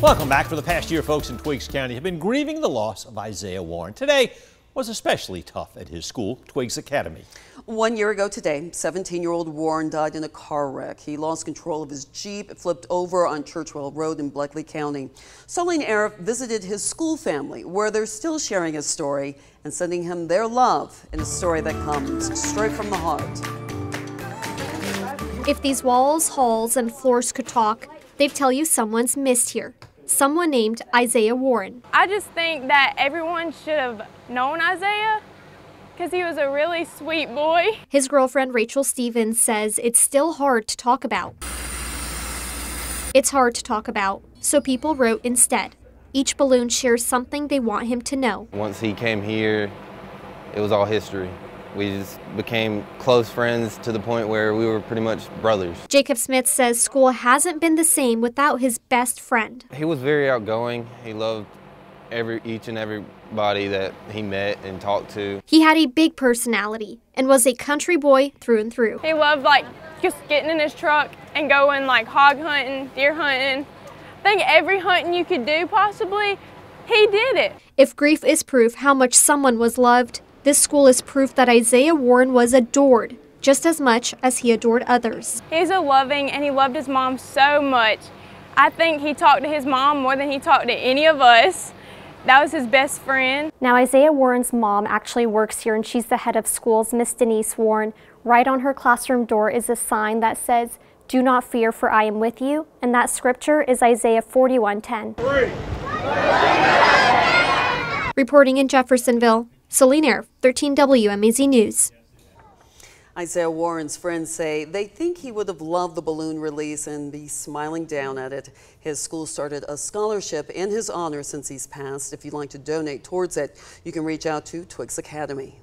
Welcome back. For the past year, folks in Twiggs County have been grieving the loss of Isaiah Warren. Today was especially tough at his school, Twiggs Academy. One year ago today, 17-year-old Warren died in a car wreck. He lost control of his Jeep, It flipped over on Churchwell Road in Bleckley County. Solene Arif visited his school family, where they're still sharing his story and sending him their love in a story that comes straight from the heart. If these walls, halls, and floors could talk, they'd tell you someone's missed here someone named Isaiah Warren. I just think that everyone should have known Isaiah because he was a really sweet boy. His girlfriend Rachel Stevens says it's still hard to talk about. It's hard to talk about, so people wrote instead. Each balloon shares something they want him to know. Once he came here, it was all history. We just became close friends to the point where we were pretty much brothers. Jacob Smith says school hasn't been the same without his best friend. He was very outgoing. He loved every each and everybody that he met and talked to. He had a big personality and was a country boy through and through. He loved like just getting in his truck and going like hog hunting, deer hunting. I think every hunting you could do possibly, he did it. If grief is proof how much someone was loved, this school is proof that Isaiah Warren was adored just as much as he adored others. He's a loving and he loved his mom so much. I think he talked to his mom more than he talked to any of us. That was his best friend. Now Isaiah Warren's mom actually works here and she's the head of schools, Miss Denise Warren. Right on her classroom door is a sign that says, do not fear for I am with you. And that scripture is Isaiah 41:10. Reporting in Jeffersonville, Solene Arif, 13 WMAZ News. Isaiah Warren's friends say they think he would have loved the balloon release and be smiling down at it. His school started a scholarship in his honor since he's passed. If you'd like to donate towards it, you can reach out to Twiggs Academy.